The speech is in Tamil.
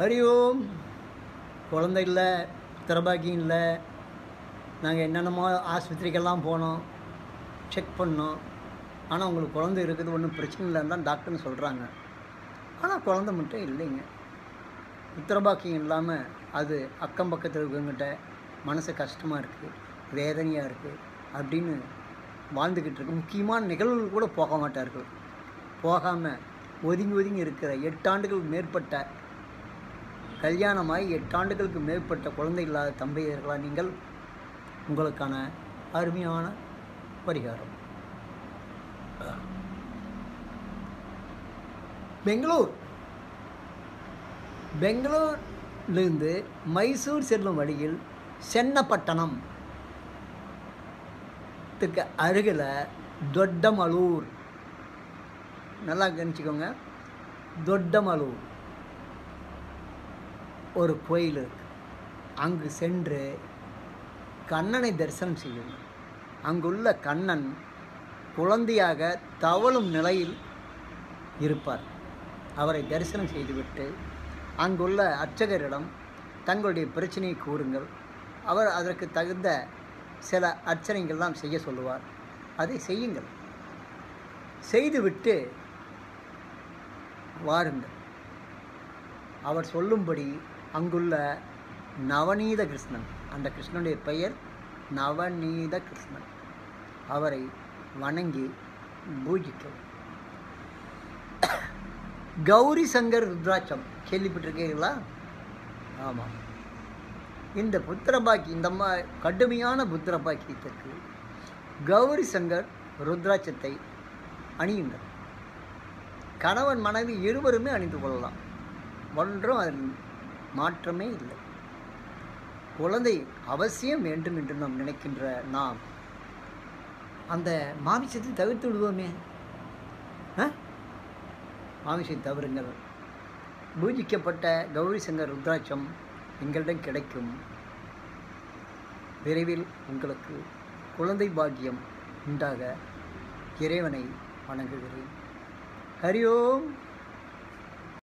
ஹரி ஓம். குழந்தை இல்லை திரபாக்கியம் இல்லை. நாங்கள் என்னென்னமோ ஆஸ்பத்திரிக்கெல்லாம் போனோம் செக் பண்ணோம். ஆனால் உங்களுக்கு குழந்தை இருக்குது ஒன்றும் பிரச்சனை இல்லைன்னு தான் டாக்டர்னு சொல்கிறாங்க ஆனால் குழந்தை மட்டும் இல்லைங்க. உத்தரபாக்கியம் இல்லாமல் அது அக்கம் பக்கத்தில் இருக்கவங்கிட்ட மனசு கஷ்டமாக இருக்குது வேதனையாக இருக்குது அப்படின்னு வாழ்ந்துக்கிட்டு இருக்கு. முக்கியமான நிகழ்வுகள் கூட போக மாட்டார்கள். போகாமல் ஒதுங்கி ஒதுங்கி இருக்கிற எட்டாண்டுகள் மேற்பட்ட கல்யாணமாகி எட்டாண்டுகளுக்கு மேற்பட்ட குழந்தை இல்லாத தம்பதியர்களா நீங்கள்? உங்களுக்கான அருமையான பரிகாரம். பெங்களூர். பெங்களூர்லேருந்து மைசூர் செல்லும் வழியில் சென்னப்பட்டணம் த்துக்கு அருகில் தொட்டமலூர். நல்லா கணிச்சிக்கோங்க தொட்டமலூர். ஒரு கோயில் இருக்குது அங்கு சென்று கண்ணனை தரிசனம் செய்யுங்கள் அங்குள்ள கண்ணன் குழந்தையாக தவழும் நிலையில் இருப்பார். அவரை தரிசனம் செய்துவிட்டு அங்குள்ள அர்ச்சகரிடம் தங்களுடைய பிரச்சனையை கூறுங்கள். அவர் அதற்கு தகுந்த சில அர்ச்சனைகள்லாம் செய்ய சொல்லுவார். அதை செய்யுங்கள். செய்துவிட்டு வாருங்கள். அவர் சொல்லும்படி அங்குள்ள நவநீத கிருஷ்ணன் அந்த கிருஷ்ணனுடைய பெயர் நவநீத கிருஷ்ணன் அவரை வணங்கி பூஜிக்கவும் கௌரி சங்கர் ருத்ராட்சம். கேள்விப்பட்டிருக்கீங்களா ஆமாம் இந்த புத்திரபாக்கி இந்த மா கடுமையான புத்திரபாக்கியத்திற்கு கௌரி சங்கர் ருத்ராட்சத்தை அணியுங்கள். கணவன் மனைவி இருவருமே அணிந்து கொள்ளலாம். ஒன்றும் அதில் மாற்றமே இல்லை. குழந்தை அவசியம் வேண்டும் என்று நாம் நினைக்கின்ற நாம் அந்த மாமிசத்தை தவிர்த்து விடுவோமே. ஆ? மாமிசத்தை தவறுங்கள். பூஜிக்கப்பட்ட கௌரி சங்கர் ருத்ராட்சம் எங்களிடம் கிடைக்கும். விரைவில் உங்களுக்கு குழந்தை பாக்கியம் உண்டாக இறைவனை வணங்குகிறேன். ஹரி ஓம்.